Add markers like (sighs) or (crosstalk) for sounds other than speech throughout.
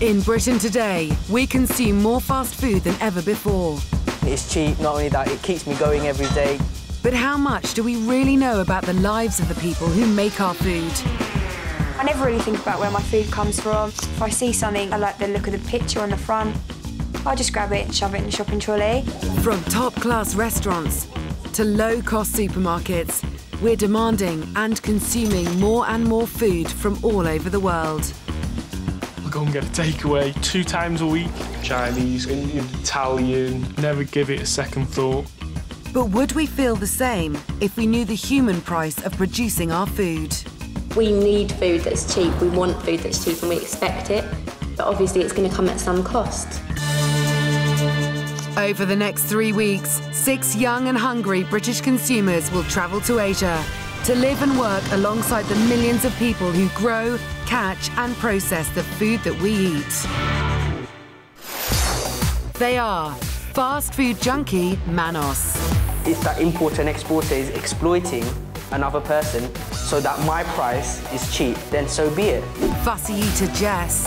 In Britain today, we consume more fast food than ever before. It's cheap, not only that, it keeps me going every day. But how much do we really know about the lives of the people who make our food? I never really think about where my food comes from. If I see something, I like the look of the picture on the front. I just grab it and shove it in the shopping trolley. From top-class restaurants to low-cost supermarkets, we're demanding and consuming more and more food from all over the world. I go and get a takeaway two times a week. Chinese, Indian, Italian, never give it a second thought. But would we feel the same if we knew the human price of producing our food? We need food that's cheap, we want food that's cheap and we expect it, but obviously it's going to come at some cost. Over the next three weeks, six young and hungry British consumers will travel to Asia to live and work alongside the millions of people who grow, catch and process the food that we eat. They are fast food junkie Manos. It's that importer and exporter is exploiting another person so that my price is cheap, then so be it. Fussy eater Jess.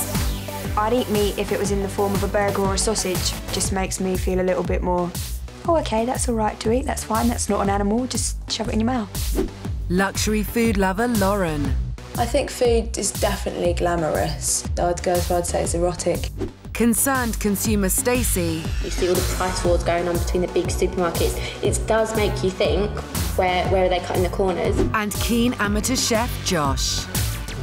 I'd eat meat if it was in the form of a burger or a sausage. Just makes me feel a little bit more, oh, OK, that's all right to eat, that's fine, that's not an animal, just shove it in your mouth. Luxury food lover Lauren. I think food is definitely glamorous. I'd go as far to say it's erotic. Concerned consumer Stacey. You see all the price wars going on between the big supermarkets. It does make you think, where, where are they cutting the corners? And keen amateur chef Josh.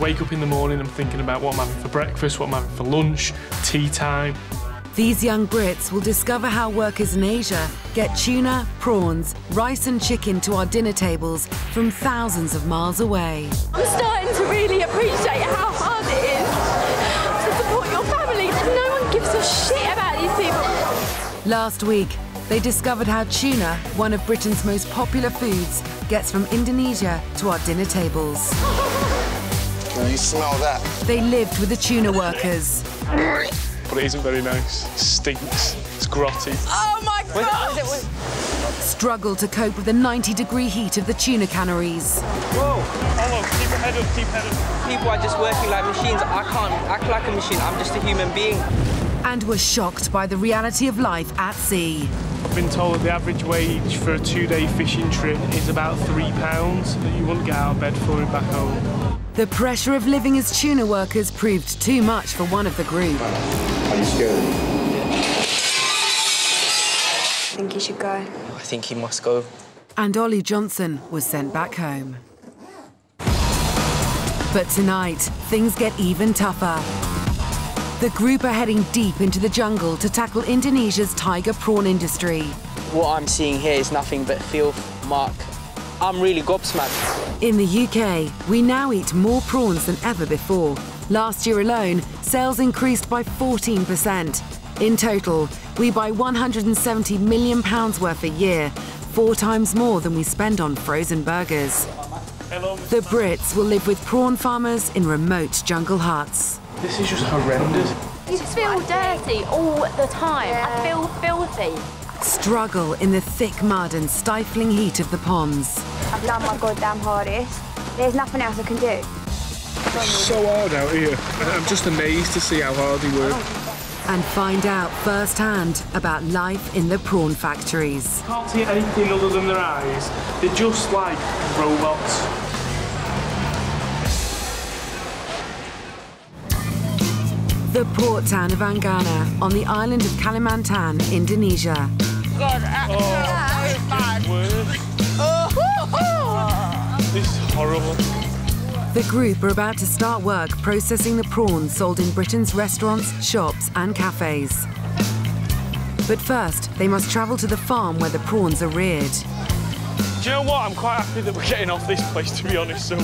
Wake up in the morning, I'm thinking about what I'm having for breakfast, what I'm having for lunch, tea time. These young Brits will discover how workers in Asia get tuna, prawns, rice and chicken to our dinner tables from thousands of miles away. I'm starting to really appreciate how hard it is to support your family. No one gives a shit about these people. Last week, they discovered how tuna, one of Britain's most popular foods, gets from Indonesia to our dinner tables. Can you smell that? They lived with the tuna workers. (laughs) But it isn't very nice. It stinks. It's grotty. Oh my god! Struggle to cope with the 90 degree heat of the tuna canneries. Whoa! Hello, keep your head up, keep your head up. People are just working like machines. I can't act like a machine. I'm just a human being. And were shocked by the reality of life at sea. I've been told that the average wage for a two-day fishing trip is about three pounds that you wouldn't get out of bed for it back home. The pressure of living as tuna workers proved too much for one of the group. Are you scared? I think he should go. I think he must go. And Ollie Johnson was sent back home. But tonight, things get even tougher. The group are heading deep into the jungle to tackle Indonesia's tiger prawn industry. What I'm seeing here is nothing but filth, muck. I'm really gobsmacked. In the UK, we now eat more prawns than ever before. Last year alone, sales increased by 14%. In total, we buy 170 million pounds worth a year, four times more than we spend on frozen burgers. Hello, The Brits will live with prawn farmers in remote jungle huts. This is just horrendous. You just feel dirty all the time. I feel filthy. Struggle in the thick mud and stifling heat of the ponds. I've done my goddamn hardest. There's nothing else I can do. so hard out here. I'm just amazed to see how hard he works. And find out firsthand about life in the prawn factories. Can't see anything other than their eyes. They're just like robots. The port town of Anggana on the island of Kalimantan, Indonesia. This is horrible. The group are about to start work processing the prawns sold in Britain's restaurants, shops, and cafes. But first, they must travel to the farm where the prawns are reared. Do you know what? I'm quite happy that we're getting off this place, to be honest. So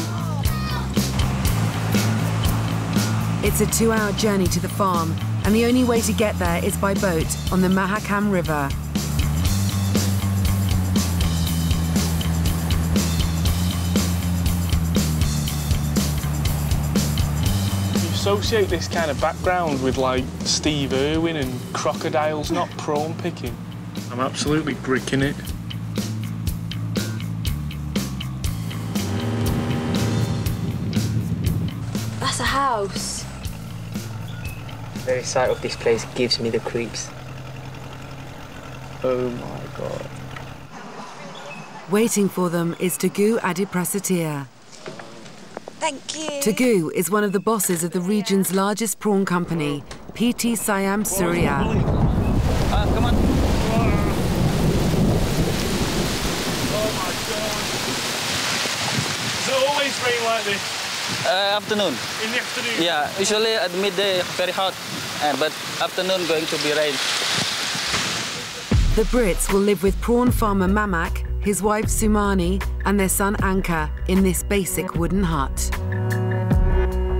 It's a two hour journey to the farm, and the only way to get there is by boat on the Mahakam River. Associate this kind of background with like Steve Irwin and crocodiles, not prawn picking. I'm absolutely bricking it. That's a house. The very sight of this place gives me the creeps. Oh my god. Waiting for them is Tagu Adiprasatir. Thank you. Tagu is one of the bosses of the region's largest prawn company, PT Siam Surya. Uh, come on. Oh my god. Does it always rain like this? Uh, afternoon. In the afternoon? Yeah, usually at midday very hot, and but afternoon going to be rain. The Brits will live with prawn farmer Mamak, his wife Sumani, and their son Anka in this basic wooden hut.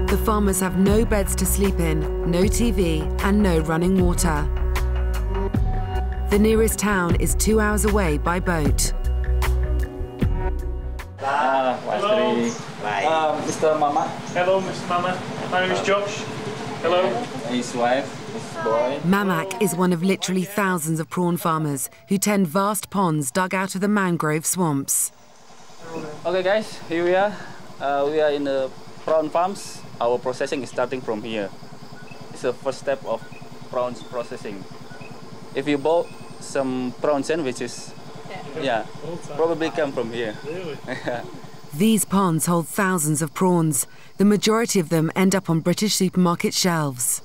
The farmers have no beds to sleep in, no TV, and no running water. The nearest town is two hours away by boat. Ah, Hello. Uh, Mr. Mama, Hello, Mr. Mama. My name is Josh. Hello. his wife, his boy. Mamak is one of literally thousands of prawn farmers who tend vast ponds dug out of the mangrove swamps. Okay, guys, here we are. Uh, we are in the prawn farms. Our processing is starting from here. It's the first step of prawns processing. If you bought some prawn sandwiches, yeah, probably come from here. Really? (laughs) These ponds hold thousands of prawns. The majority of them end up on British supermarket shelves.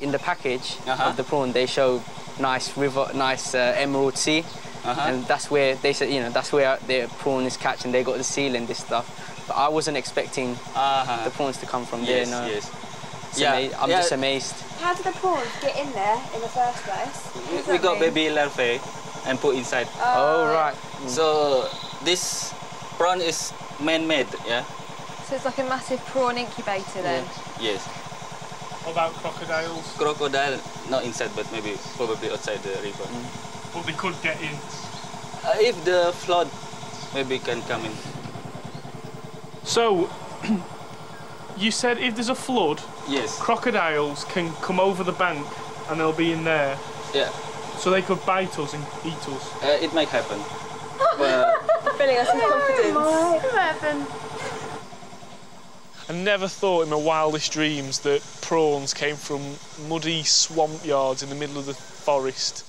In the package Uh-huh. of the prawn, they show nice river, nice uh, emerald sea, Uh-huh. and that's where they said, you know, that's where their prawn is catching. They got the seal and this stuff, but I wasn't expecting Uh-huh. the prawns to come from Yes, there. No. yes. It's Yeah, I'm yeah. just amazed. How did the prawns get in there in the first place? We, we got baby larvae and put inside. Oh right. So this prawn is man-made, yeah? So it's like a massive prawn incubator then. Yes. What about crocodiles? Crocodile, not inside, but maybe probably outside the river. But they could get in. Uh, if the flood, maybe can come in. So, (clears throat) you said if there's a flood, Yes. crocodiles can come over the bank and they'll be in there, Yeah. so they could bite us and eat us. Uh, it might happen. (laughs) but Filling us with confidence. I never thought in my wildest dreams that prawns came from muddy swamp yards in the middle of the forest.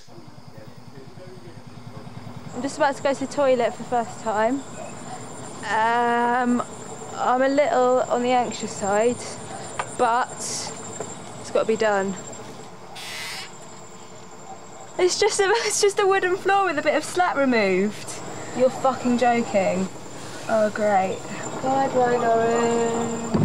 I'm just about to go to the toilet for the first time. Um, I'm a little on the anxious side, but it's got to be done. It's just a, (laughs) it's just a wooden floor with a bit of slat removed. You're fucking joking. Oh great. Bye bye Lauren.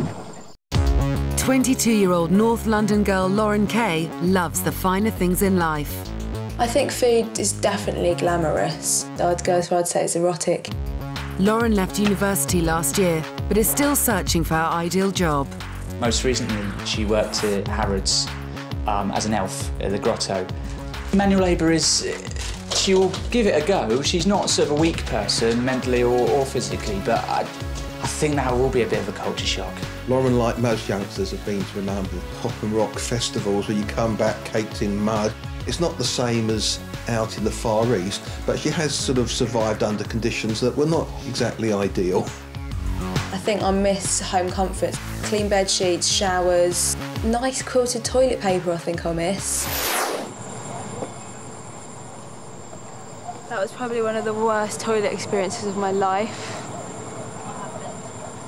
22 year old North London girl Lauren Kay loves the finer things in life. I think food is definitely glamorous. I'd go as far as say it's erotic. Lauren left university last year, but is still searching for her ideal job. Most recently, she worked at Harrods um, as an elf at the grotto. Manual labour is. She'll give it a go. She's not sort of a weak person, mentally or, or physically, but I, I think that will be a bit of a culture shock. Lauren, like most youngsters, have been to a number of pop and rock festivals where you come back caked in mud. It's not the same as out in the Far East, but she has sort of survived under conditions that were not exactly ideal. I think I miss home comforts. Clean bed sheets, showers, nice quilted toilet paper I think I miss. That was probably one of the worst toilet experiences of my life.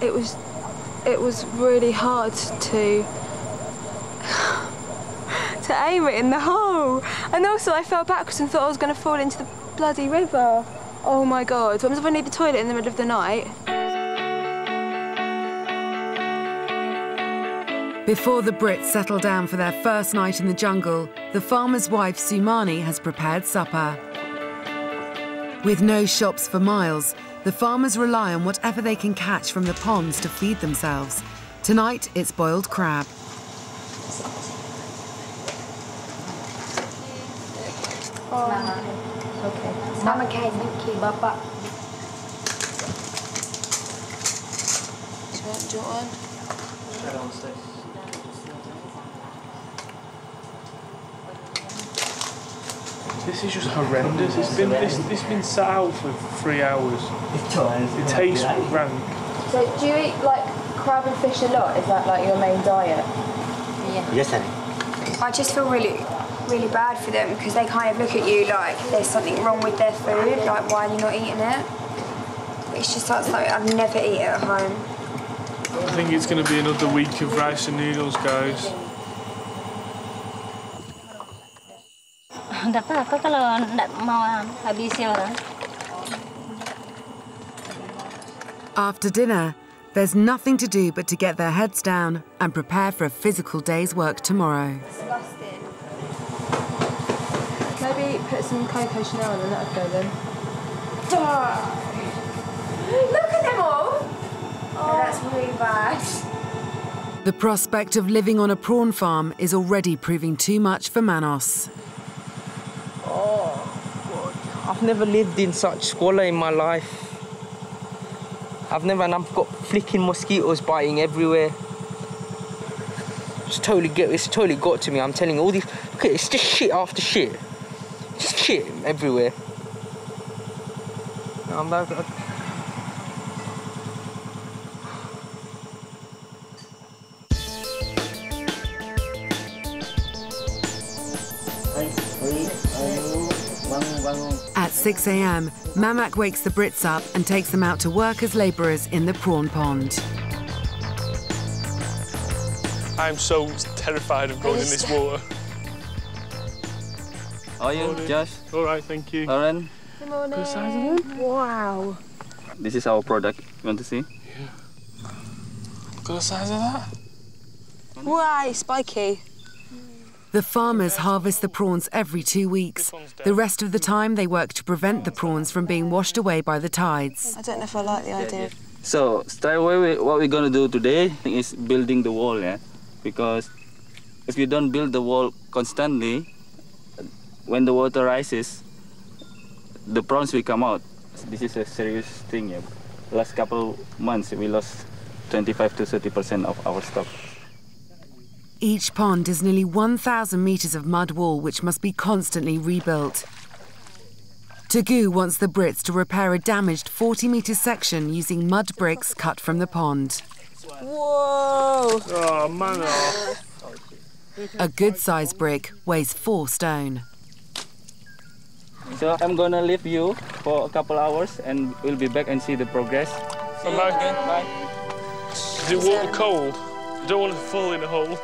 It was it was really hard to to aim it in the hole. And also I fell backwards and thought I was gonna fall into the bloody river. Oh my god. What if I need the toilet in the middle of the night? Before the Brits settle down for their first night in the jungle, the farmer's wife Sumani has prepared supper. With no shops for miles, the farmers rely on whatever they can catch from the ponds to feed themselves. Tonight, it's boiled crab. Oh, Mama Kay, thank you. Bapak. Do you want, do you want one? This is just horrendous. It's been this this been sat out for three hours. It tastes rank. So do you eat like crab and fish a lot? Is that like your main diet? Yes, sir. I just feel really, really bad for them because they kind of look at you like there's something wrong with their food, like why are you not eating it? It's just like something I'd never eat at home. I think it's going to be another week of rice and noodles, guys. Nggak apa-apa kalau nggak mau ah, habisi orang. After dinner, there's nothing to do but to get their heads down and prepare for a physical day's work tomorrow. Disgusting. Put some Coco Chanel on and that'd go then. Look at them all. Oh, that's really bad. The prospect of living on a prawn farm is already proving too much for Manos. Oh, God. I've never lived in such squalor in my life. I've never, and I've got flicking mosquitoes biting everywhere. It's totally get, it's totally got to me. I'm telling you, all these, look at it, it's just shit after shit, just shit everywhere. I'm like, At 6 a.m., Mamak wakes the Brits up and takes them out to work as labourers in the prawn pond. I'm so terrified of going in this water. How are you, Josh? All right, thank you. Lauren, Good morning. Good size of them. Wow. this is our product. You want to see? Look at the size of that. Why, spiky. The farmers harvest the prawns every two weeks. The rest of the time, they work to prevent the prawns from being washed away by the tides. I don't know if I like the idea. So straight away, what we're gonna do today is building the wall, yeah. Because if you don't build the wall constantly, when the water rises, the prawns will come out. This is a serious thing, yeah. Last couple months, we lost 25 to 30 percent of our stock. Each pond is nearly 1,000 metres of mud wall which must be constantly rebuilt. Tagu wants the Brits to repair a damaged 40 metre section using mud bricks cut from the pond. Whoa! Oh, man. Oh. A good sized brick weighs four stone. So I'm gonna leave you for a couple hours, and we'll be back and see the progress. See you Bye. again. Bye. Is the water cold? I don't want to fall in a hole.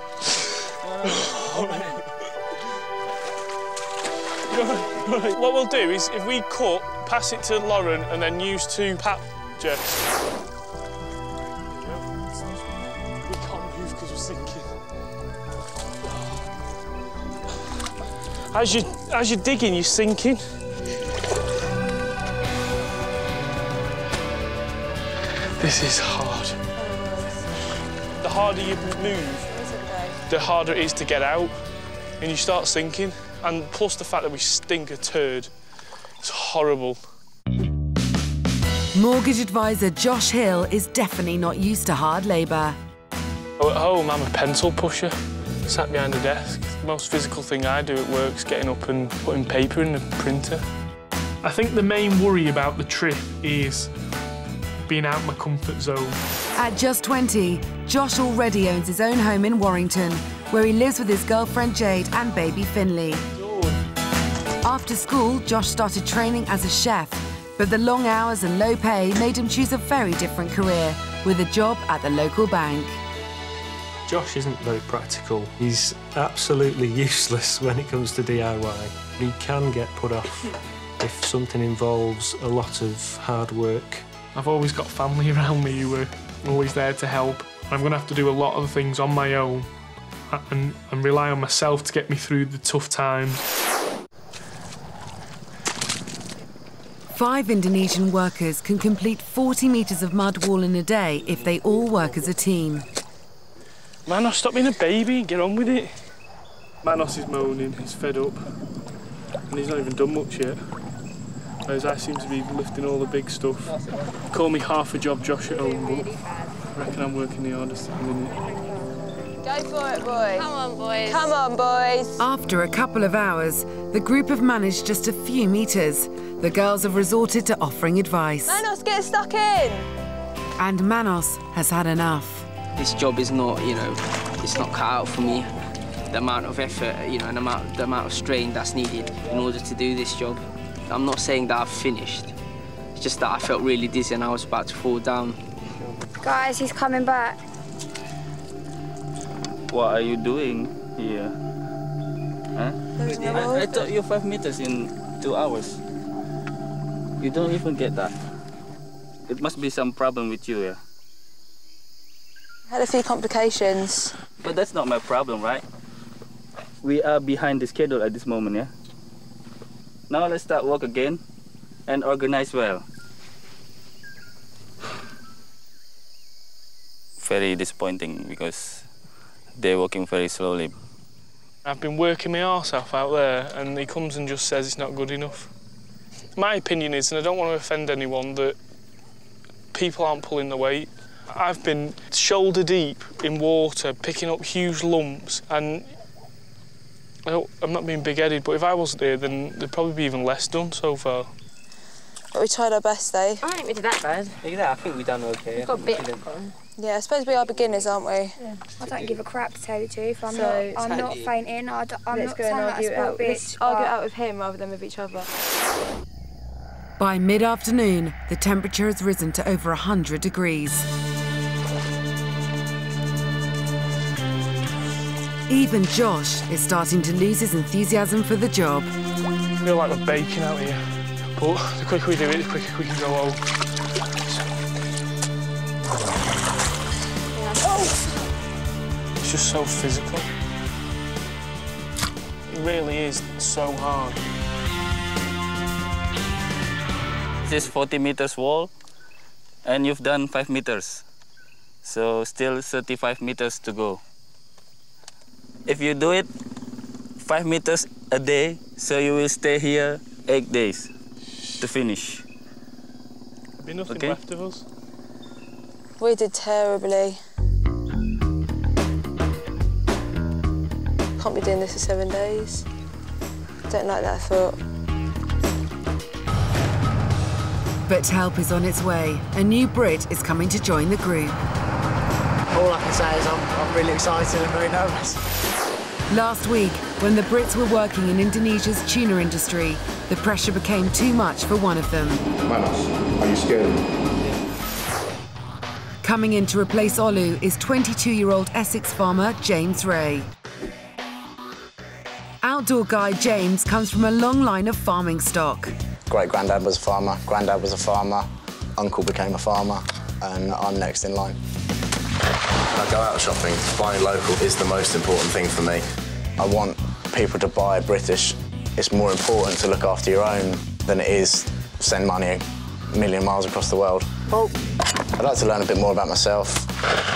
Right, what we'll do is if we cut, pass it to Lauren and then use two pat Jess. We can't move because we're sinking. As you as you're digging, you're sinking. This is hard. The harder you move, the harder it is to get out, and you start sinking. And plus the fact that we stink a turd, it's horrible. Mortgage advisor Josh Hill is definitely not used to hard labour. Oh, At home, I'm a pencil pusher, sat behind a desk. The most physical thing I do at work is getting up and putting paper in the printer. I think the main worry about the trip is being out my comfort zone. At just 20, Josh already owns his own home in Warrington, where he lives with his girlfriend Jade and baby Finley. After school, Josh started training as a chef, but the long hours and low pay made him choose a very different career, with a job at the local bank. Josh isn't very practical. He's absolutely (laughs) useless when it comes to DIY. He can get put off (laughs) if something involves a lot of hard work. I've always got family (laughs) around me who are always there to help. I'm going to have to do a lot of things on my own and, and rely on myself to get me through the tough times. Five Indonesian workers can complete 40 metres of mud wall in a day if they all work as a team. Manos, stop being a baby and get on with it. Manos is moaning, he's fed up, and he's not even done much yet. Whereas I seem to be lifting all the big stuff. Call me half a job Josh at home, but I reckon I'm working the hardest at the minute. Go for it, boys. Come on, boys. Come on, boys. After a couple of hours, the group have managed just a few metres. The girls have resorted to offering advice. Manos, get stuck in. And Manos has had enough. This job is not, you know, it's not cut out for me. the amount of effort, you know, and amount, the amount of strain that's needed in order to do this job. I'm not saying that I've finished. It's just that I felt really dizzy and I was about to fall down. Guys, he's coming back. What are you doing here? Huh? No I, I road. thought you five meters in two hours. You don't even get that. It must be some problem with you, yeah. Had a few complications. But that's not my problem, right? We are behind the schedule at this moment, yeah? Now let's start work again and organize well. Very disappointing because they're working very slowly. I've been working my arse off out there, and he comes and just says it's not good enough. My opinion is, and I don't want to offend anyone, that people aren't pulling the weight. I've been shoulder deep in water, picking up huge lumps, and I don't, I'm not being big-headed, but if I wasn't here, then there'd probably be even less done so far. But we tried our best, though. I don't think we did that bad. Yeah, I think we've done okay. We've got a bit on. Yeah, I suppose we are beginners, aren't we? I don't give a crap to tell you the truth. I'm So, not. I'm not Teddy. fainting. I d- I'm Let's not go saying and that argue it spoiled out. Let's argue but- out with him rather than with each other. By mid afternoon, the temperature has risen to over 100 degrees. Even Josh is starting to lose his enthusiasm for the job. I feel like we're baking out here, but the quicker we do it, the quicker we can go home. Oh! It's just so physical. It really is so hard. This is 40 meters wall, and you've done 5 meters. So still 35 meters to go. If you do it 5 meters a day, so you will stay here 8 days to finish. There'll be nothing Okay. left of us. We did terribly. Can't be doing this for seven days. Don't like that thought. But help is on its way. A new Brit is coming to join the group. All I can say is I'm, I'm really excited and very nervous. Last week, when the Brits were working in Indonesia's tuna industry, the pressure became too much for one of them. Manos, are you scared? Coming in to replace Ollie is 22-year-old Essex farmer James Ray. Outdoor guy James comes from a long line of farming stock. Great granddad was a farmer, granddad was a farmer, uncle became a farmer, and I'm next in line. When I go out shopping, buying local is the most important thing for me. I want people to buy British. It's more important to look after your own than it is send money a million miles across the world. Oh. I'd like to learn a bit more about myself,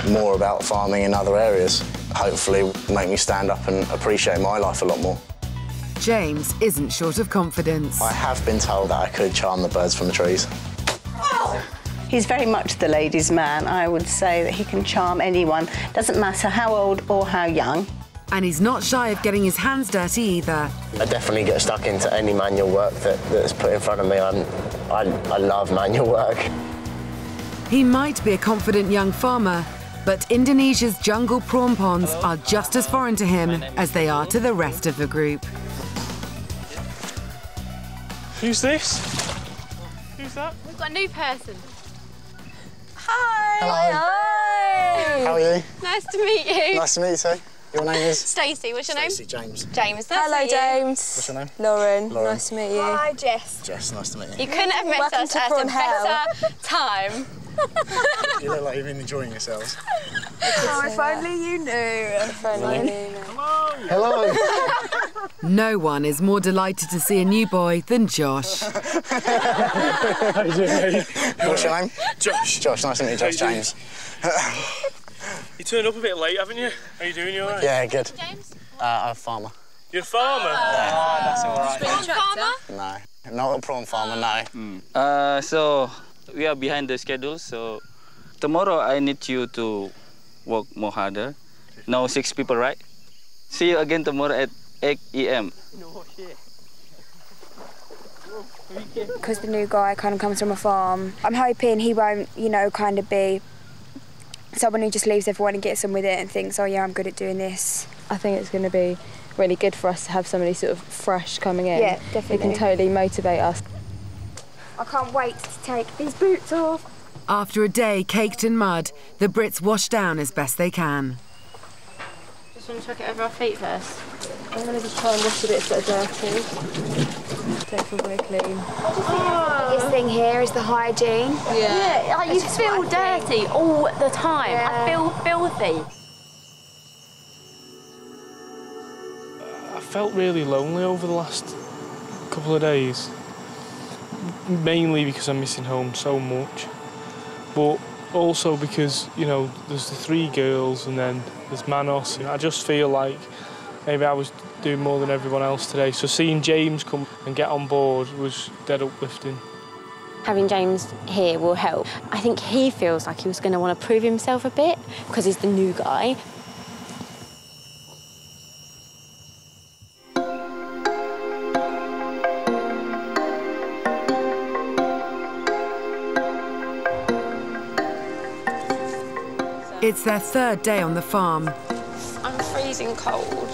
more about farming in other areas. Hopefully make me stand up and appreciate my life a lot more. James isn't short of confidence. I have been told that I could charm the birds from the trees. He's very much the ladies' man. I would say that he can charm anyone, doesn't matter how old or how young. And he's not shy of getting his hands dirty either. I definitely get stuck into any manual work that, that's put in front of me. I'm, I, I love manual work. He might be a confident young farmer, but Indonesia's jungle prawn ponds are just as foreign to him as they are to the rest of the group. Who's this? Who's that? We've got a new person. Hi. Hi. How are you? Nice to meet you. Nice to meet you. Sir. Your name is? Stacey, what's your Stacey name? James. James. Nice Hello, to meet you. James. What's your name? Lauren. Lauren. Nice to meet you. Hi, Jess. Jess, nice to meet you. You couldn't have met Welcome us at a Hell. better time. You look like you've been enjoying yourselves. Oh, if only you knew. If only you knew. Hello. No one is more delighted to see a new boy than Josh. (laughs) What's your name? Josh. Josh, nice to meet you, Josh How you doing? James. (laughs) You turned up a bit late, haven't you? How you doing? You alright? Yeah, good. Uh, I'm a farmer. You're a farmer? Oh, that's all right. farmer? No, not a prawn farmer, no. Uh, so we are behind the schedule. So tomorrow I need you to work more harder. Now six people, right? See you again tomorrow at 8 a.m. because the new guy kind of comes from a farm. I'm hoping he won't, you know, kind of be someone who just leaves everyone and gets on with it and thinks, oh yeah, I'm good at doing this. I think it's going to be really good for us to have somebody sort of fresh coming in. Yeah, definitely. It can totally motivate us. I can't wait to take these boots off. After a day caked in mud, the Brits wash down as best they can. Just want to chuck it over our feet first. I'm going to just try and wash the bits that are dirty. Don't feel very clean. Oh. The biggest thing here is the hygiene. Yeah, like you just feel I dirty all the time. I feel filthy. I felt really lonely over the last couple of days. Mainly because I'm missing home so much, but also because you know there's the three girls and then there's Manos. and I just feel like maybe I was doing more than everyone else today. So seeing James come and get on board was dead uplifting. Having James here will help. I think he feels like he was going to want to prove himself a bit because he's the new guy. It's their third day on the farm. I'm freezing cold.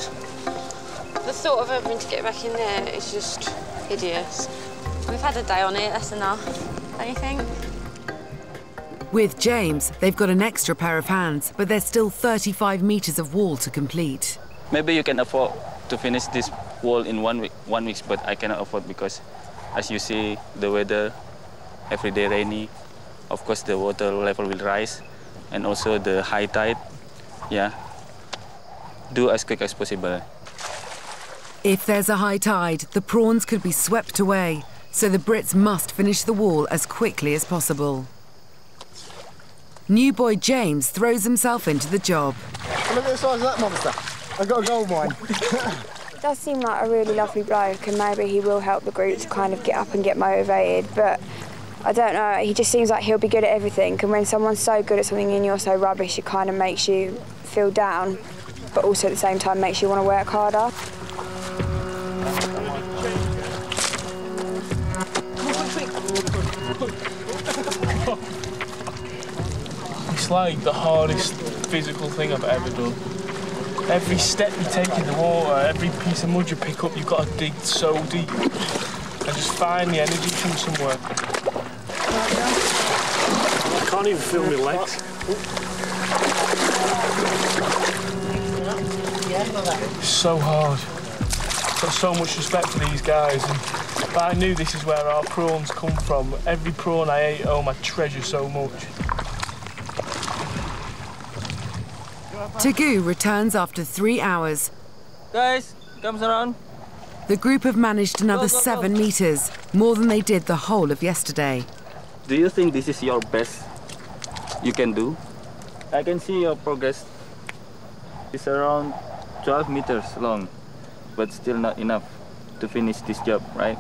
The thought of having to get back in there is just hideous. We've had a day on it, that's enough. Don't you think? With James, they've got an extra pair of hands, but there's still 35 metres of wall to complete. Maybe you can afford to finish this wall in one week, one week, but I cannot afford because, as you see, the weather every day rainy. Of course, the water level will rise, and also the high tide. Yeah. Do as quick as possible. If there's a high tide, the prawns could be swept away, so the Brits must finish the wall as quickly as possible. New boy James throws himself into the job. Look at the size of that monster. I've got a gold mine. It does seem like a really lovely bloke, and maybe he will help the group to kind of get up and get motivated. But I don't know. He just seems like he'll be good at everything. And when someone's so good at something and you're so rubbish, it kind of makes you feel down, but also at the same time makes you want to work harder. It's like the hardest physical thing I've ever done. Every step you take in the water, every piece of mud you pick up, you've got to dig so deep and just find the energy from somewhere. I can't even feel my legs. It's so hard. Got so much respect for these guys, and but I knew this is where our prawns come from. Every prawn I ate oh, home, I treasure so much. Tagu returns after three hours. Guys, comes around. The group have managed another seven metres, more than they did the whole of yesterday. Do you think this is your best you can do? I can see your progress. It's around 12 meters long, but still not enough to finish this job, right?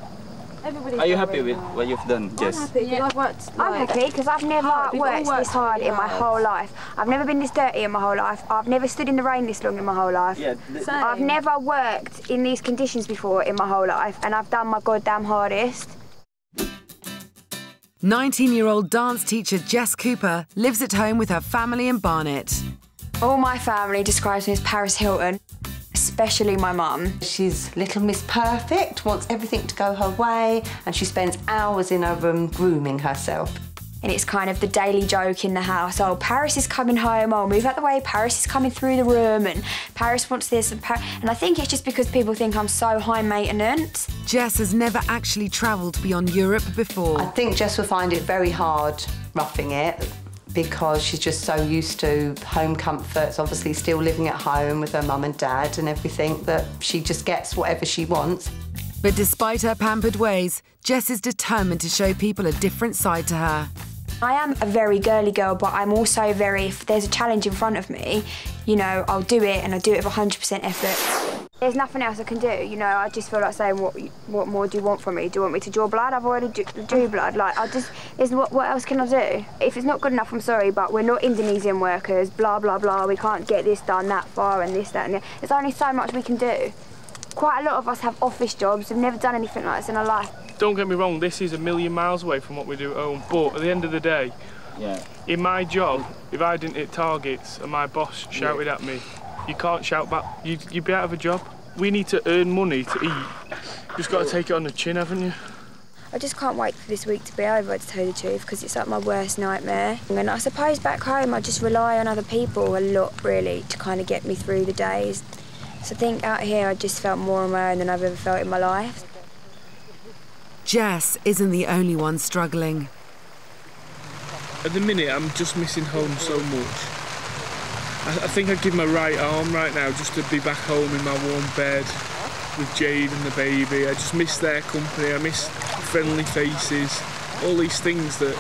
Everybody's Are you happy with hard. what you've done, Jess? I'm happy because I've worked. I'm happy because I've never hard. We've worked worked this hard in my whole life. I've never been this dirty in my whole life. I've never stood in the rain this long in my whole life. Yeah, th- I've never worked in these conditions before in my whole life, and I've done my goddamn hardest. 19 year old dance teacher Jess Cooper lives at home with her family in Barnet. All my family describes me as Paris Hilton, especially my mum. She's little Miss Perfect, wants everything to go her way, and she spends hours in her room grooming herself. And it's kind of the daily joke in the house. Oh, Paris is coming home. Oh, move out the way. Paris is coming through the room, and Paris wants this. And, Par- and I think it's just because people think I'm so high maintenance. Jess has never actually travelled beyond Europe before. I think Jess will find it very hard roughing it because she's just so used to home comforts, obviously still living at home with her mum and dad and everything, that she just gets whatever she wants. But despite her pampered ways, Jess is determined to show people a different side to her. I am a very girly girl, but I'm also very, if there's a challenge in front of me, you know, I'll do it and I do it with 100% effort. There's nothing else I can do, you know, I just feel like saying, what what more do you want from me? Do you want me to draw blood? I've already drew blood. Like, I just, is what, what else can I do? If it's not good enough, I'm sorry, but we're not Indonesian workers, blah, blah, blah. We can't get this done that far and this, that, and that. There's only so much we can do. Quite a lot of us have office jobs. We've never done anything like this in our life. Don't get me wrong, this is a million miles away from what we do at home, but at the end of the day, Yeah. in my job, if I didn't hit targets and my boss shouted at me, you can't shout back. You, you'd be out of a job. We need to earn money to eat. You just got to take it on the chin, haven't you? I just can't wait for this week to be over, to tell you the truth, because it's like my worst nightmare. And I suppose back home, I just rely on other people a lot, really, to kind of get me through the days. So I think out here, I just felt more on my own than I've ever felt in my life. Jess isn't the only one struggling. At the minute, I'm just missing home so much. I, think I'd give my right arm right now just to be back home in my warm bed with Jade and the baby. I just miss their company. I miss friendly faces, all these things that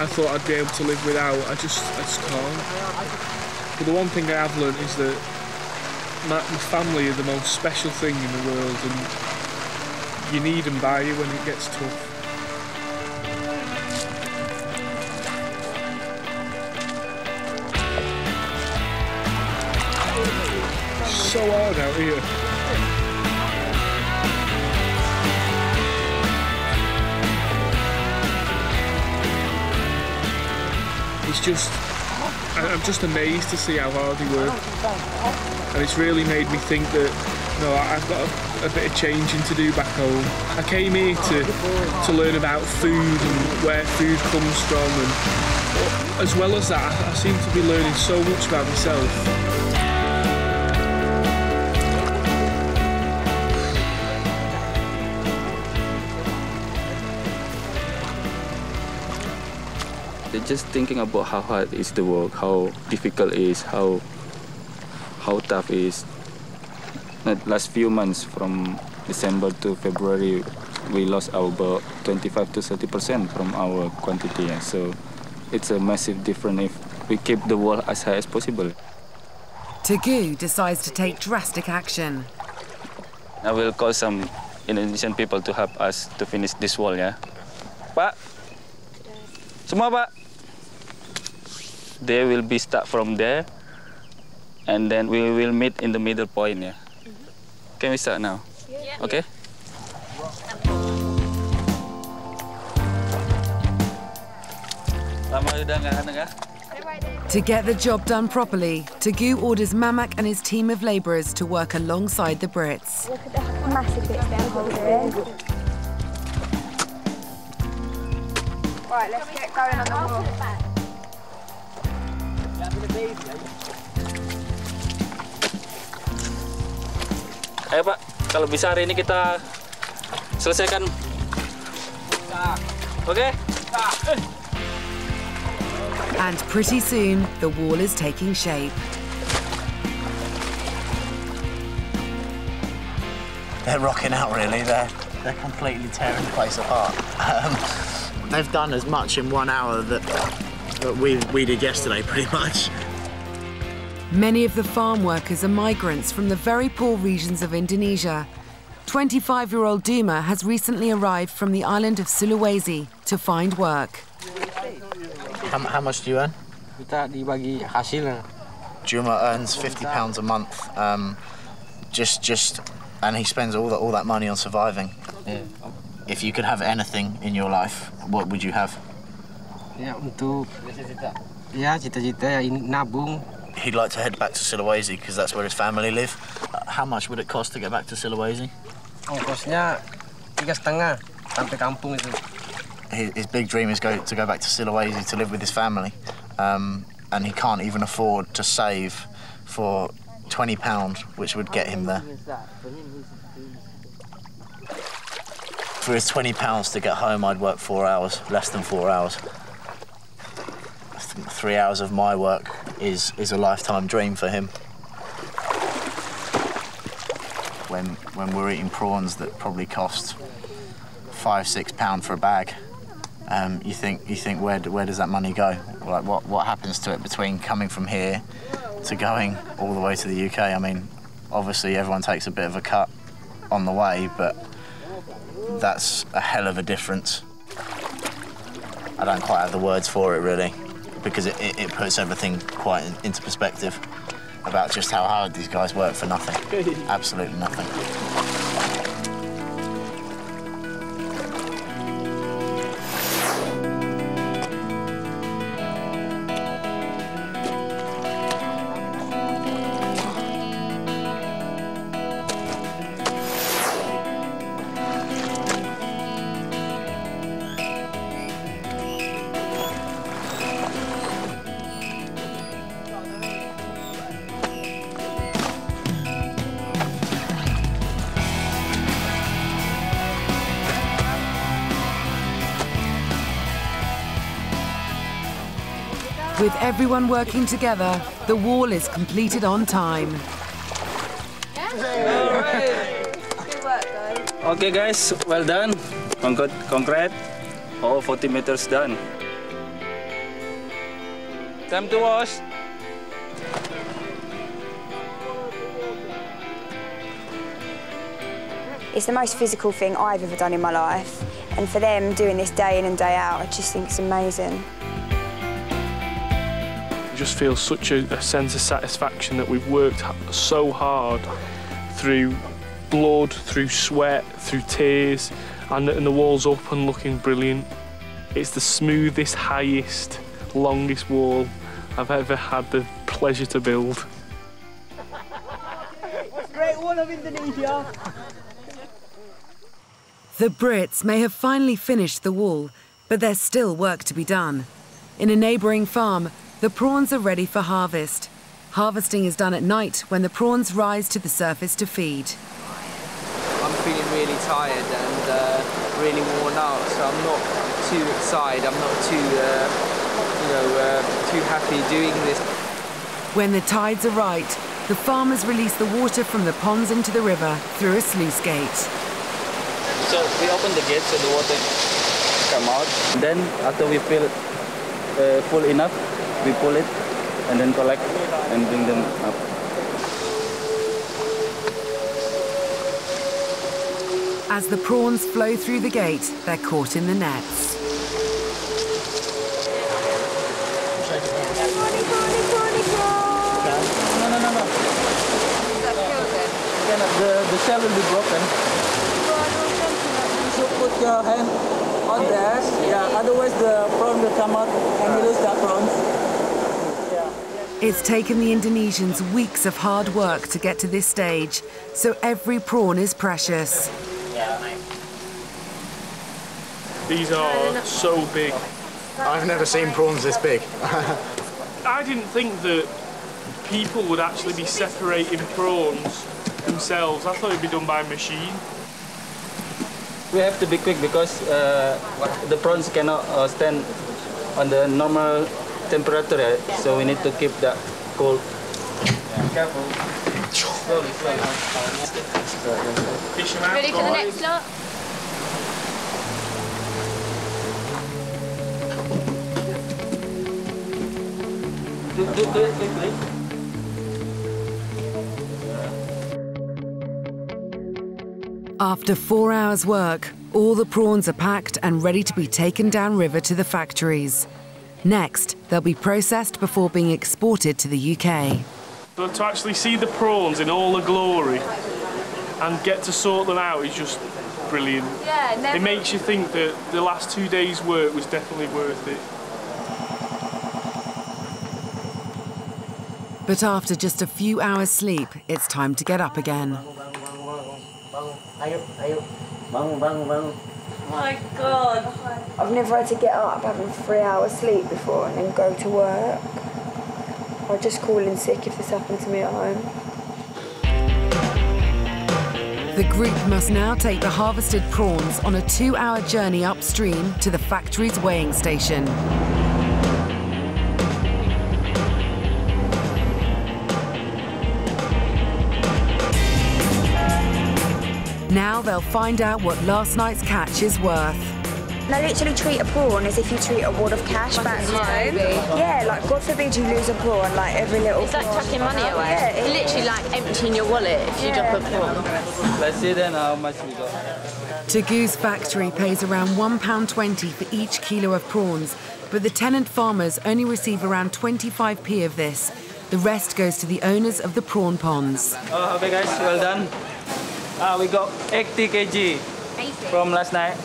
I thought I'd be able to live without. I just, I just can't. But the one thing I have learned is that my, my family are the most special thing in the world, and you need them by you when it gets tough. So hard out here. It's just, I'm just amazed to see how hard he works. And it's really made me think that, no, I've got a, a bit of changing to do back home. I came here to, to learn about food and where food comes from. And as well as that, I seem to be learning so much about myself. Just thinking about how hard is the work, how difficult it is, how how tough it is. The last few months from December to February, we lost our about 25 to 30 percent from our quantity. So it's a massive difference if we keep the wall as high as possible. Tagu decides to take drastic action. I will call some Indonesian people to help us to finish this wall, ya. Pak, semua pak. They will be start from there, and then we will meet in the middle point, ya. Can we start now? Okay. Lama udah nggak ada nggak? To get the job done properly, Tagu orders Mamak and his team of labourers to work alongside the Brits. Look at the massive bits they're. Right, let's get going on the wall. Ayo pak, kalau bisa hari ini kita selesaikan. Oke? And pretty soon, the wall is taking shape. They're rocking out really. They're they're completely tearing the place apart. Um, they've done as much in one hour that that we we did yesterday, pretty much. Many of the farm workers are migrants from the very poor regions of Indonesia. 25 year old Duma has recently arrived from the island of Sulawesi to find work. How, how much do you earn? Kita dibagi hasilnya. Juma earns fifty pounds a month. Um, just just, and he spends all that all that money on surviving. If you could have anything in your life, what would you have? Ya untuk ya cita-cita ya ini nabung. He'd like to head back to Sulawesi because that's where his family live. Uh, how much would it cost to get back to Sulawesi? Ongkosnya tiga setengah sampai kampung itu. his, his big dream is go to go back to Sulawesi to live with his family, um, and he can't even afford to save for twenty pound, which would get him there. For his twenty pounds to get home, I'd work four hours, less than four hours. Th- Three hours of my work is is a lifetime dream for him. When when we're eating prawns that probably cost five six pound for a bag, um, you think you think where where does that money go? Like what what happens to it between coming from here to going all the way to the UK? I mean, obviously everyone takes a bit of a cut on the way, but that's a hell of a difference. I don't quite have the words for it really, because it, it, it puts everything quite in, into perspective about just how hard these guys work for nothing. (laughs) Absolutely nothing. With everyone working together, the wall is completed on time. Okay, guys, well done. Congrat, congrat. All 40 meters done. Time to wash. It's the most physical thing I've ever done in my life. And for them doing this day in and day out, I just think it's amazing. You just feel such a, a sense of satisfaction that we've worked so hard through blood, through sweat, through tears, and, and the wall's up and looking brilliant. It's the smoothest, highest, longest wall I've ever had the pleasure to build. Great Wall of Indonesia. The Brits may have finally finished the wall, but there's still work to be done. In a neighbouring farm, the prawns are ready for harvest. Harvesting is done at night when the prawns rise to the surface to feed. I'm feeling really tired and uh, really worn out, so I'm not too excited. I'm not too, uh, you know, uh, too happy doing this. When the tides are right, the farmers release the water from the ponds into the river through a sluice gate. So we open the gate so the water come out. Then after we fill it uh, full enough, we pull it and then collect and bring them up. As the prawns flow through the gate, they're caught in the nets. No, no, no, no. The, the shell will be broken. So put your hand on there. Yeah, otherwise the prawn will come out and you lose that prawns. It's taken the Indonesians weeks of hard work to get to this stage, so every prawn is precious. These are so big. I've never seen prawns this big. (laughs) I didn't think that people would actually be separating prawns themselves. I thought it'd be done by machine. We have to be quick because uh, the prawns cannot uh, stand on the normal temperature, right? so we need to keep that cold. Careful. Slowly, slowly. Fish 'em out, Ready for the next lot? Do, do, do it quickly. After four hours' work, all the prawns are packed and ready to be taken downriver to the factories. Next, they'll be processed before being exported to the UK. But to actually see the prawns in all the glory and get to sort them out is just brilliant. Yeah, never- It makes you think that the last two days' work was definitely worth it. But after just a few hours' sleep, it's time to get up again. My God. I've never had to get up having three hours sleep before and then go to work. I'll just call in sick if this happened to me at home. The group must now take the harvested prawns on a two hour journey upstream to the factory's weighing station. Now they'll find out what last night's catch is worth. They literally treat a prawn as if you treat a wad of cash back home. Yeah, like God forbid you lose a prawn, like every little. It's like prawn. chucking money away. Yeah, it's literally like emptying your wallet if you Yeah. drop a prawn. Let's see then how much we got. Tagu's factory pays around £1.20 for each kilo of prawns, but the tenant farmers only receive around 25p of this. The rest goes to the owners of the prawn ponds. Oh, okay guys, well done. Ah, we got 80 kg from last night.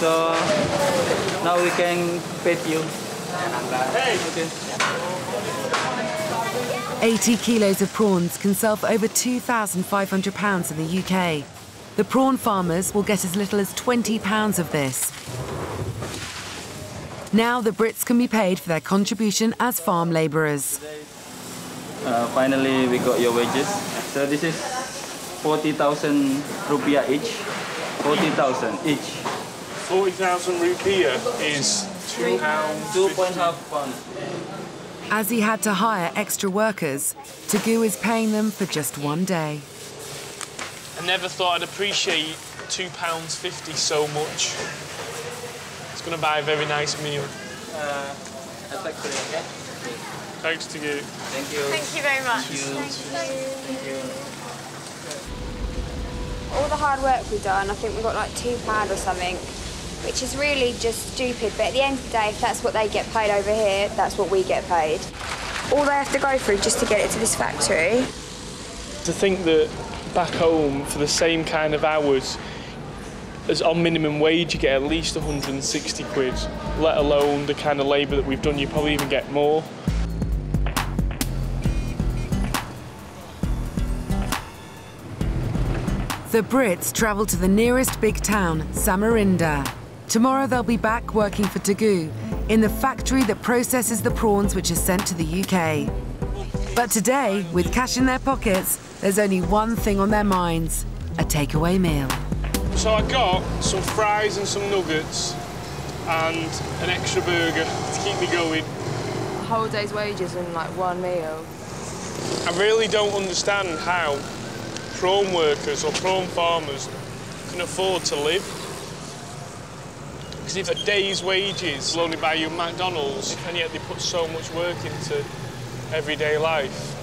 So now we can pay you. Okay. 80 kilos of prawns can sell for over £2,500 in the UK. The prawn farmers will get as little as £20 of this. Now the Brits can be paid for their contribution as farm labourers. Uh, finally, we got your wages. So this is 40,000 rupiah each. 40,000 each. 40,000 rupiah is two pounds. Two point half pounds. As he had to hire extra workers, Tagu is paying them for just one day. I never thought I'd appreciate £2.50 so much. It's going to buy a very nice meal. Uh, okay? Thanks to you. Thank you. Thank you very much. Thank you. All the hard work we've done, I think we've got like two pound or something, which is really just stupid. But at the end of the day, if that's what they get paid over here, that's what we get paid. All they have to go through just to get it to this factory. To think that back home, for the same kind of hours, as on minimum wage, you get at least 160 quid, let alone the kind of labour that we've done, you probably even get more. The Brits travel to the nearest big town, Samarinda. Tomorrow they'll be back working for Tagu in the factory that processes the prawns which are sent to the UK. But today, with cash in their pockets, there's only one thing on their minds a takeaway meal. So I got some fries and some nuggets and an extra burger to keep me going. A whole day's wages in like one meal. I really don't understand how prawn workers or prawn farmers can afford to live. Because if a day's wages will only buy you McDonald's, and yet they put so much work into everyday life,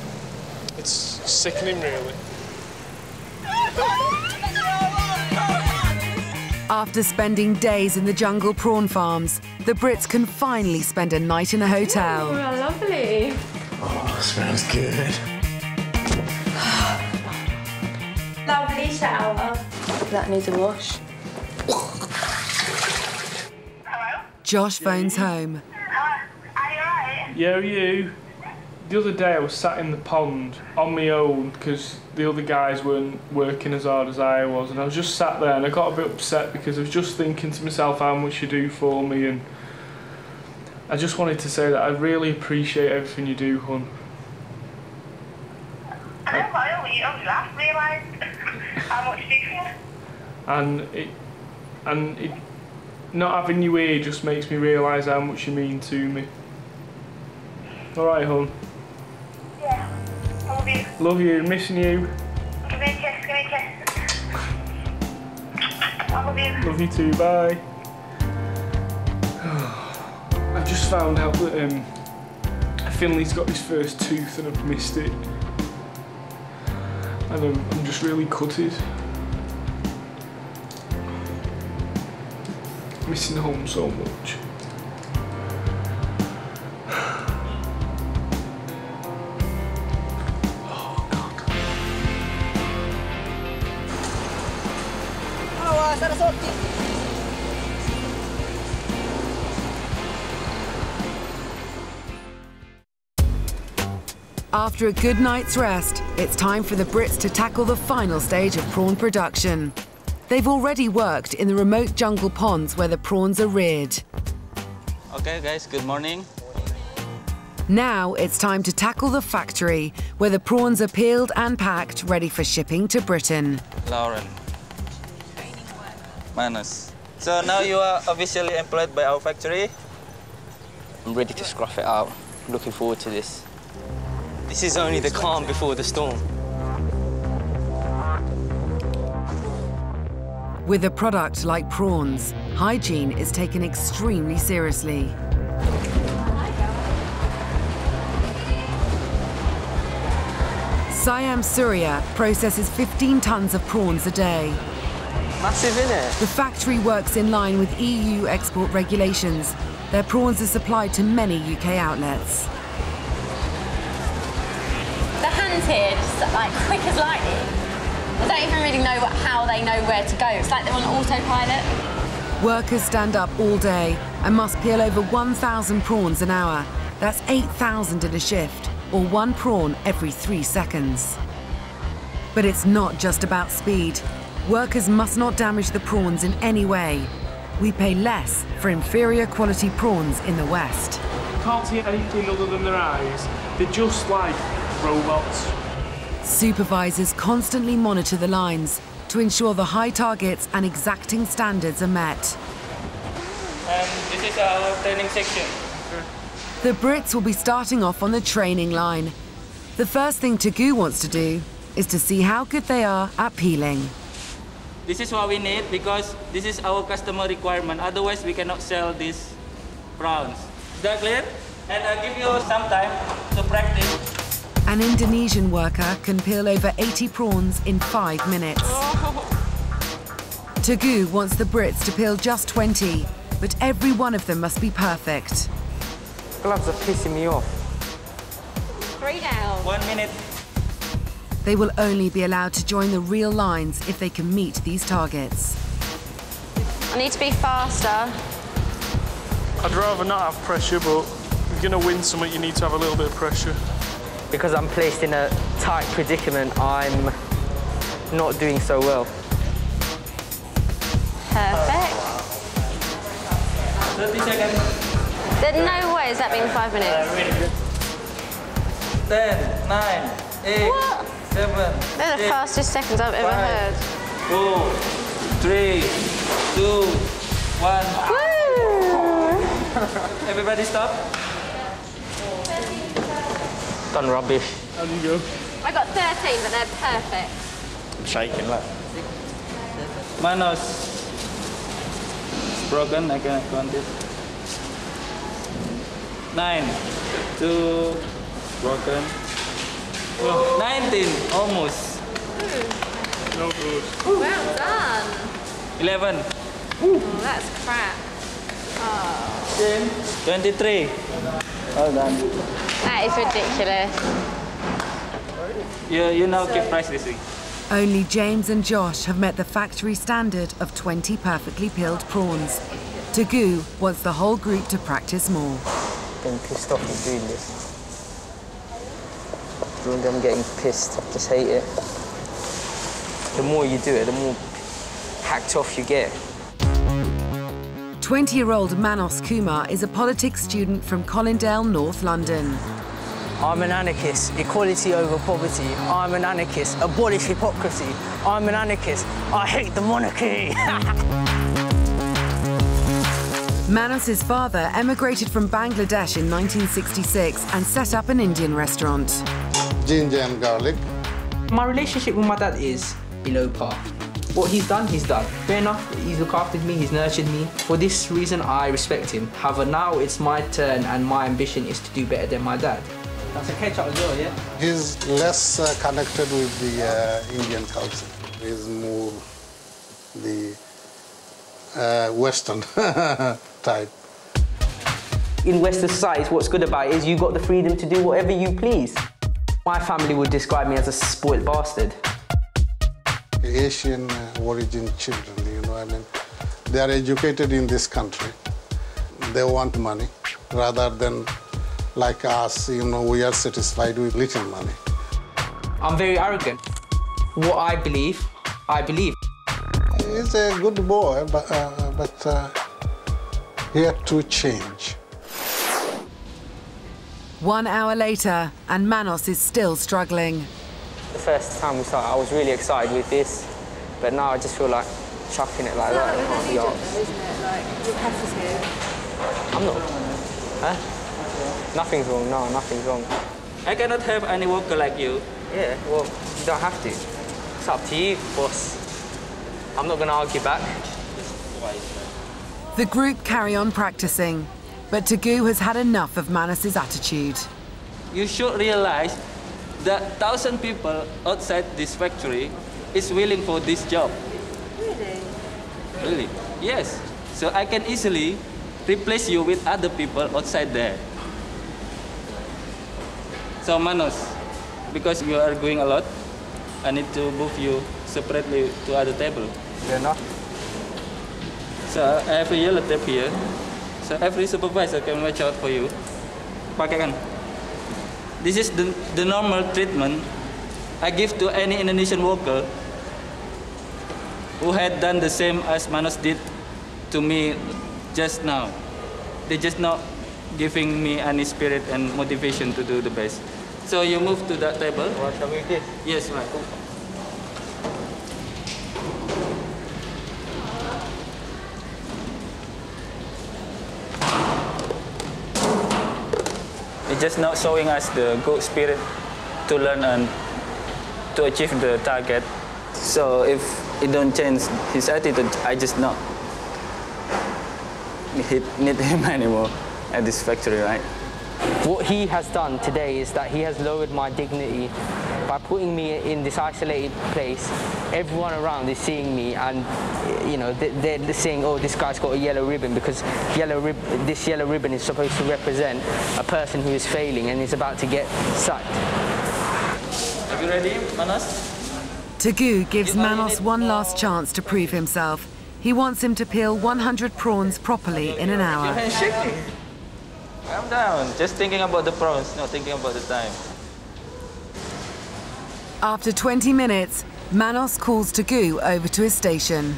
it's sickening, really. After spending days in the jungle prawn farms, the Brits can finally spend a night in a hotel. Oh, lovely. Oh, smells good. Lovely shower. That needs a wash. Josh phones home. Yeah, are you? The other day I was sat in the pond on my own because the other guys weren't working as hard as I was, and I was just sat there and I got a bit upset because I was just thinking to myself how much you do for me, and I just wanted to say that I really appreciate everything you do, hun. I know, but I only, only last realised how much you do for you. and it and it not having you here just makes me realise how much you mean to me. All right, hon. Yeah. I love you. Love you, missing you. Give me a kiss, give me a kiss. I love you. Love you too. Bye. I've just found out that um, Finley's got his first tooth and I've missed it, and I'm, I'm just really gutted. Missing home so much. After a good night's rest, it's time for the Brits to tackle the final stage of prawn production. They've already worked in the remote jungle ponds where the prawns are reared. Okay, guys, good morning. Now it's time to tackle the factory where the prawns are peeled and packed ready for shipping to Britain. Lauren. Manus. So now you are officially employed by our factory. I'm ready to scruff it out. Looking forward to this. This is only the calm before the storm. With a product like prawns, hygiene is taken extremely seriously. Siam Surya processes 15 tons of prawns a day. Massive, innit? The factory works in line with EU export regulations. Their prawns are supplied to many UK outlets. The hands here, just like quick as lightning. I don't even really know what, how they know where to go. It's like they're on autopilot. Workers stand up all day and must peel over 1,000 prawns an hour. That's 8,000 in a shift, or one prawn every three seconds. But it's not just about speed. Workers must not damage the prawns in any way. We pay less for inferior quality prawns in the West. Can't see anything other than their eyes. They're just like robots. Supervisors constantly monitor the lines to ensure the high targets and exacting standards are met. And this is our training section. The Brits will be starting off on the training line. The first thing Tagu wants to do is to see how good they are at peeling. This is what we need because this is our customer requirement. Otherwise, we cannot sell these prawns. Is that clear? And I'll give you some time to practice. An Indonesian worker can peel over 80 prawns in five minutes. Tagu wants the Brits to peel just 20, but every one of them must be perfect. Gloves are pissing me off. Three down. One minute. They will only be allowed to join the real lines if they can meet these targets. I need to be faster. I'd rather not have pressure, but if you're going to win something, you need to have a little bit of pressure. Because I'm placed in a tight predicament, I'm not doing so well. Perfect. 30 seconds. There's no way it's that been five minutes. really good. 10, 9, 8, What? 7, They're the six, fastest seconds I've ever five, heard. four, three, two, one. (laughs) Everybody stop. Done rubbish. How do you go? I got 13, but they're perfect. I'm shaking, look. Manos. It's broken, I can't count it. Nine, two, broken. Oh, 19, almost. No good. Well done. 11, Oh, that's crap. Oh, 23. Well done. That is ridiculous. You, you now keep practicing. Only James and Josh have met the factory standard of 20 perfectly peeled prawns. Tagu wants the whole group to practice more. Getting pissed off with doing this. I'm getting pissed, I just hate it. The more you do it, the more hacked off you get. 20 year old Manos Kumar is a politics student from Colindale, North London. I'm an anarchist. Equality over poverty. I'm an anarchist. Abolish hypocrisy. I'm an anarchist. I hate the monarchy. (laughs) Manos's father emigrated from Bangladesh in 1966 and set up an Indian restaurant. Ginger and garlic. My relationship with my dad is below par. What he's done, he's done. Fair enough, he's looked after me, he's nurtured me. For this reason, I respect him. However, now it's my turn and my ambition is to do better than my dad. That's a ketchup as well, yeah? He's less uh, connected with the uh, Indian culture. He's more the uh, Western (laughs) type. In Western societies, what's good about it is you've got the freedom to do whatever you please. My family would describe me as a spoiled bastard. Asian uh, origin children, you know, I mean, they are educated in this country. They want money rather than like us, you know, we are satisfied with little money. I'm very arrogant. What I believe, I believe. He's a good boy, but, uh, but uh, he had to change. One hour later, and Manos is still struggling. The first time we started, I was really excited with this, but now I just feel like chucking it like that. I can't be arsed. isn't it? Like, repetitive. I'm not. Huh? Nothing's wrong, no, nothing's wrong. I cannot have any worker like you. Yeah, well, you don't have to. It's up to you, boss. I'm not going to argue back. The group carry on practicing, but Tagu has had enough of Manos's attitude. You should realize that thousand people outside this factory is willing for this job. Really? Really? Yes. So I can easily replace you with other people outside there. So Manos, because you are going a lot, I need to move you separately to other table. Fair enough. So I have a yellow tape here. So every supervisor can watch out for you. Pakaikan. This is the, the normal treatment I give to any Indonesian worker who had done the same as Manos did to me just now. They just not giving me any spirit and motivation to do the best. So you move to that table. Well, shall we move? Yes, right. Just not showing us the good spirit to learn and to achieve the target. So if it don't change his attitude, I just not need him (laughs) anymore at this factory, right? What he has done today is that he has lowered my dignity by putting me in this isolated place. Everyone around is seeing me, and you know they- they're saying, "Oh, this guy's got a yellow ribbon," because yellow rib- this yellow ribbon is supposed to represent a person who is failing and is about to get sacked. Are you ready, Manas? Tagu gives Manos one last chance to prove himself. He wants him to peel 100 prawns properly in an hour. hand shaking. Calm down. Just thinking about the prawns, not thinking about the time. After 20 minutes, Manos calls Tagu over to his station.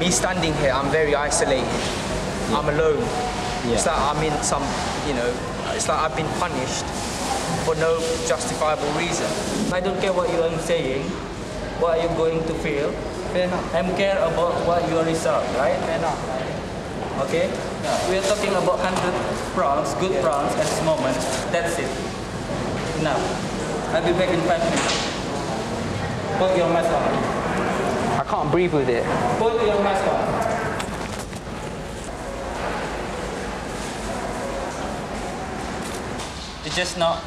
Me standing here, I'm very isolated. I'm alone. It's like I'm in some, you know, it's like I've been punished for no justifiable reason. I don't care what you are saying, what are you going to feel. Fair enough. I'm care about what your result, right? Fair enough. Okay? We are talking about 100 prawns, good prawns at this moment. That's it. Now, I'll be back in five minutes. Put your mask on. I can't breathe with it. Put your mask on. You just not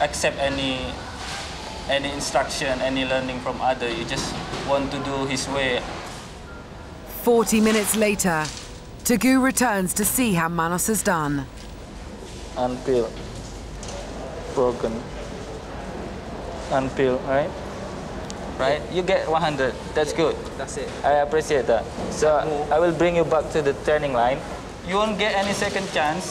accept any any instruction, any learning from other. You just want to do his way. 40 minutes later, Tagu returns to see how Manos has done. Unpeel. Broken. Unpeel, right? Right? You get 100. That's good. That's it. I appreciate that. So I will bring you back to the turning line. You won't get any second chance.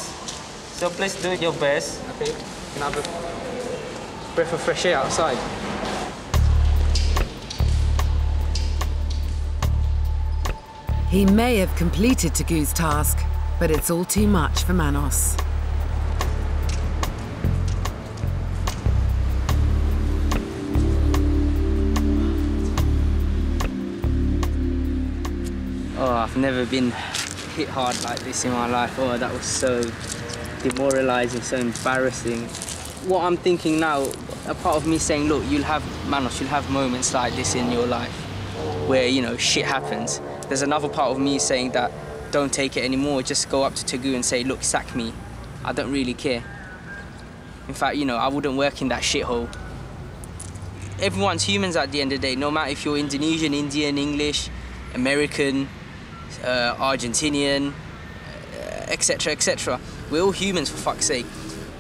So please do your best. Okay. Can I have a breath of fresh air outside? He may have completed Tagu's task, but it's all too much for Manos. Never been hit hard like this in my life. Oh, that was so demoralizing, so embarrassing. What I'm thinking now, a part of me saying, look, you'll have, Manos, you'll have moments like this in your life where, you know, shit happens. There's another part of me saying that don't take it anymore, just go up to Tagu and say, look, sack me. I don't really care. In fact, you know, I wouldn't work in that shithole. Everyone's humans at the end of the day, no matter if you're Indonesian, Indian, English, American, uh, Argentinian, etc., etc. We're all humans, for fuck's sake.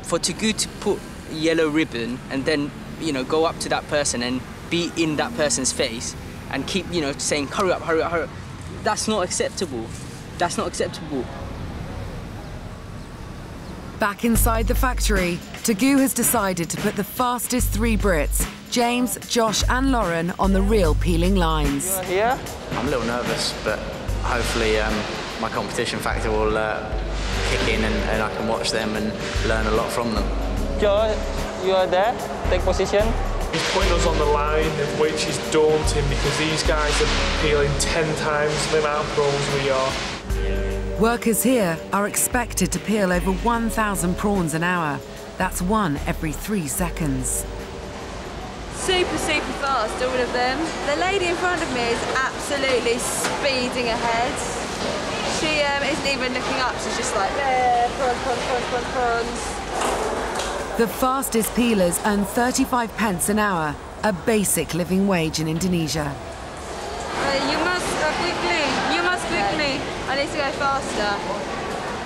For Tagu to put yellow ribbon and then, you know, go up to that person and be in that person's face and keep, you know, saying, hurry up, hurry up, hurry up, that's not acceptable. That's not acceptable. Back inside the factory, Tagu has decided to put the fastest three Brits, James, Josh, and Lauren, on the real peeling lines. Here? I'm a little nervous, but hopefully um, my competition factor will uh, kick in and, and I can watch them and learn a lot from them. Joe, you are there. Take position. He's putting us on the line, of which is daunting because these guys are peeling 10 times the amount of prawns we are. Workers here are expected to peel over 1,000 prawns an hour. That's one every three seconds. Super, super fast, all of them. The lady in front of me is absolutely speeding ahead. She um, isn't even looking up, she's just like, there, prawns, prawns, prawns, prawns, prawns. The fastest peelers earn 35 pence an hour, a basic living wage in Indonesia. Uh, you must uh, quickly, you must quickly. I need to go faster.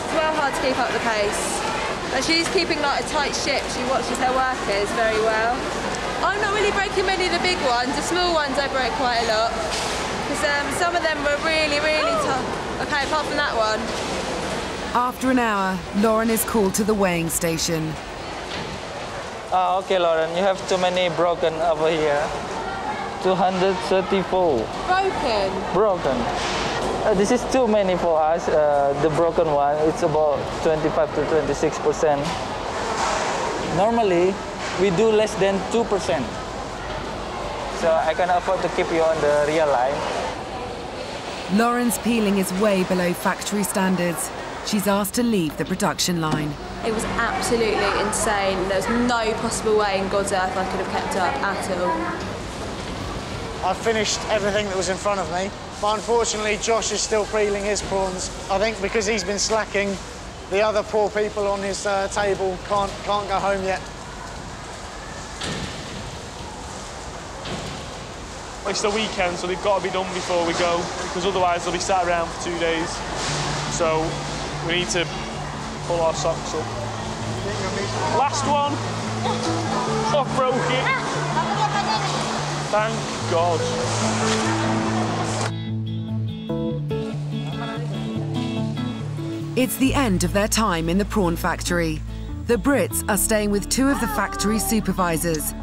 It's well hard to keep up the pace. And she's keeping like a tight ship. She watches her workers very well. I'm not really breaking many of the big ones. The small ones I break quite a lot. Because um, some of them were really, really (gasps) tough. Okay, apart from that one. After an hour, Lauren is called to the weighing station. Ah, okay, Lauren, you have too many broken over here. 234. Broken? Broken. Uh, this is too many for us. Uh, the broken one, it's about 25 to 26 percent. Normally, we do less than 2 percent. So I can afford to keep you on the real line. Lauren's peeling is way below factory standards. She's asked to leave the production line. It was absolutely insane. There was no possible way in God's earth I could have kept up at all. I finished everything that was in front of me, but unfortunately Josh is still peeling his prawns. I think because he's been slacking, the other poor people on his uh, table can't, can't go home yet. It's the weekend, so they've got to be done before we go, because otherwise they'll be sat around for two days. So we need to pull our socks up. Last one. I broke it. Thank God. It's the end of their time in the prawn factory. The Brits are staying with two of the factory supervisors.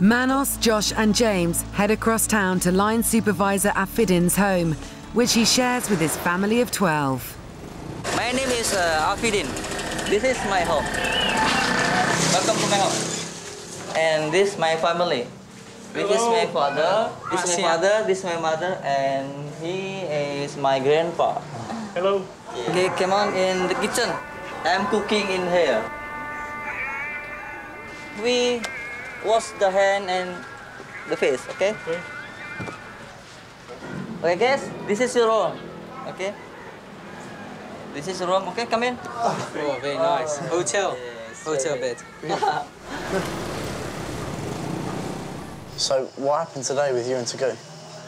Manos, Josh, and James head across town to line supervisor Afidin's home, which he shares with his family of 12. My name is uh, Afidin. This is my home. Welcome to my home. And this is my family. This is my father, this is my father, this is my mother, and he is my grandpa. Hello. Okay, come on in the kitchen. I'm cooking in here. We wash the hand and the face, okay? Okay. Okay, guys, this is your room, okay? This is your room, okay? Come in. Oh, very nice. Oh, Hotel. Hotel bed. (laughs) So what happened today with you and Tagu?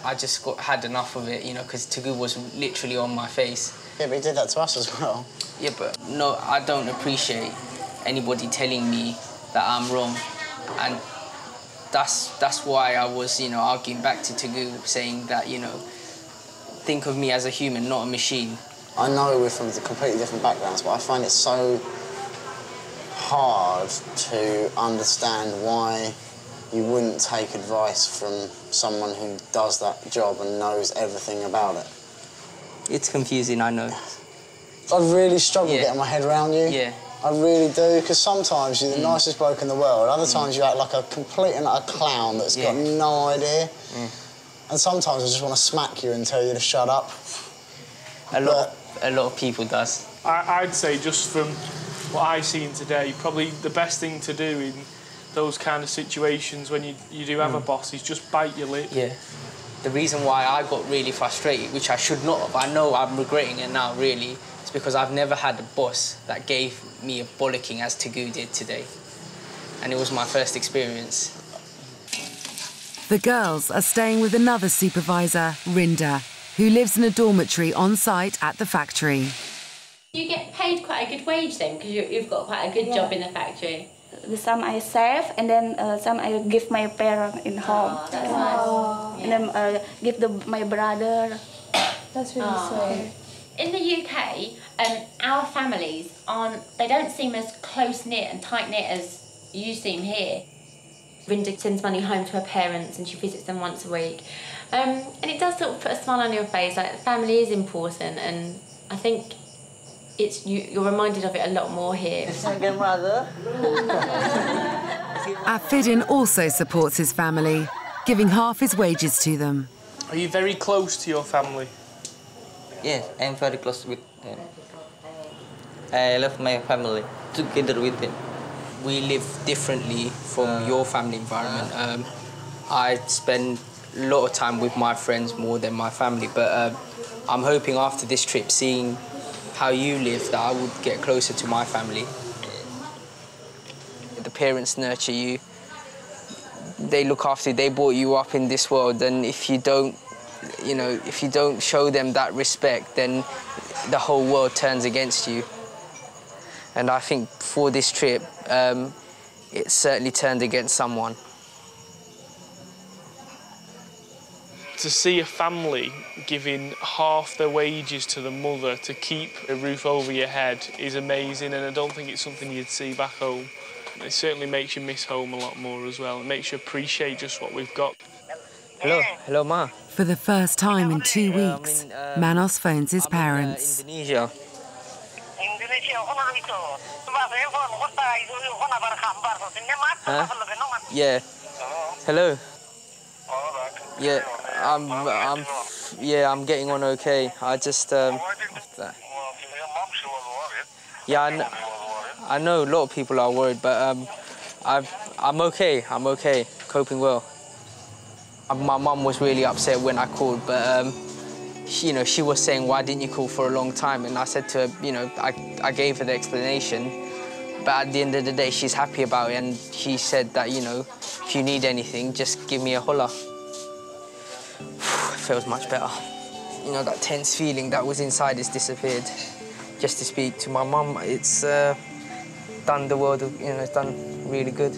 I just got had enough of it, you know, because Tagu was literally on my face. Yeah, but he did that to us as well. Yeah, but no, I don't appreciate anybody telling me that I'm wrong, and that's that's why I was, you know, arguing back to Tagu, saying that, you know, think of me as a human, not a machine. I know we're from completely different backgrounds, but I find it so hard to understand why you wouldn't take advice from someone who does that job and knows everything about it. It's confusing, I know. I really struggle getting my head around you. Yeah. I really do, because sometimes you're the mm. nicest bloke in the world, other mm. times you act like a complete and utter clown that's got no idea. Mm. And sometimes I just want to smack you and tell you to shut up. A lot, a lot of people does. I, I'd say just from what I've seen today, probably the best thing to do in those kind of situations when you, you do have a boss is just bite your lip. Yeah. The reason why I got really frustrated, which I should not have, I know I'm regretting it now, really, is because I've never had a boss that gave me a bollocking as Tagu did today. And it was my first experience. The girls are staying with another supervisor, Rinda, who lives in a dormitory on site at the factory. You get paid quite a good wage then because you, you've got quite a good job in the factory. The some I save and then uh, some I give my parents in home. that's nice. And then uh, give the my brother. That's really sweet. In the UK, um, our families aren't, they don't seem as close knit and tight knit as you seem here. Rinda sends money home to her parents and she visits them once a week. Um, and it does sort of put a smile on your face, like family is important and I think it's you, you're reminded of it a lot more here. grandmother. (laughs) Afidin also supports his family, giving half his wages to them. Are you very close to your family? Yes, I'm very close with them. I love my family together with them. We live differently from your family environment. Um, I spend a lot of time with my friends more than my family, but um, I'm hoping after this trip, seeing how you live, that I would get closer to my family. The parents nurture you. They look after you. They brought you up in this world, and if you don't, you know, if you don't show them that respect, then the whole world turns against you. And I think for this trip, um, it certainly turned against someone. To see a family giving half their wages to the mother to keep a roof over your head is amazing, and I don't think it's something you'd see back home. It certainly makes you miss home a lot more as well. It makes you appreciate just what we've got. Hello, hello, ma. For the first time in two weeks, Manos phones his parents. Indonesia. Huh? Yeah. Hello. Yeah, I'm, I'm, yeah, I'm getting on okay. I just, um, yeah, I, kn- I know a lot of people are worried, but um, I've, I'm okay. I'm okay, coping well. My mum was really upset when I called, but um, she, you know, she was saying, "Why didn't you call for a long time?" And I said to her, you know, I, I gave her the explanation. But at the end of the day, she's happy about it, and she said that, you know, if you need anything, just give me a holler. (sighs) it feels much better. You know, that tense feeling that was inside has disappeared. Just to speak to my mum, it's uh, done the world, you know, it's done really good.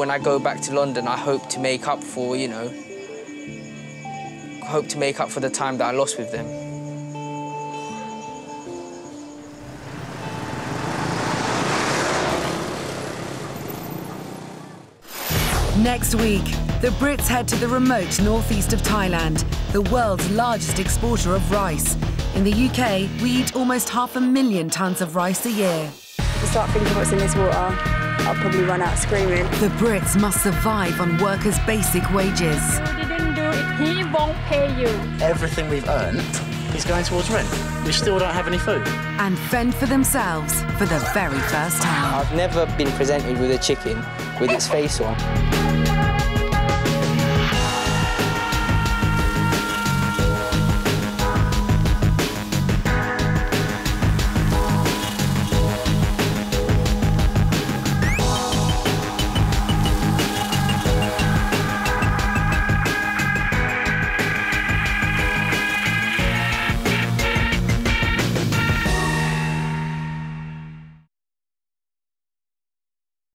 When I go back to London, I hope to make up for, you know, hope to make up for the time that I lost with them. Next week, the Brits head to the remote northeast of Thailand, the world's largest exporter of rice. In the UK, we eat almost half a million tonnes of rice a year. If I start thinking what's in this water, I'll probably run out screaming. The Brits must survive on workers' basic wages. didn't do it, he won't pay you. Everything we've earned is going towards rent. We still don't have any food. And fend for themselves for the very first time. I've never been presented with a chicken with its face on.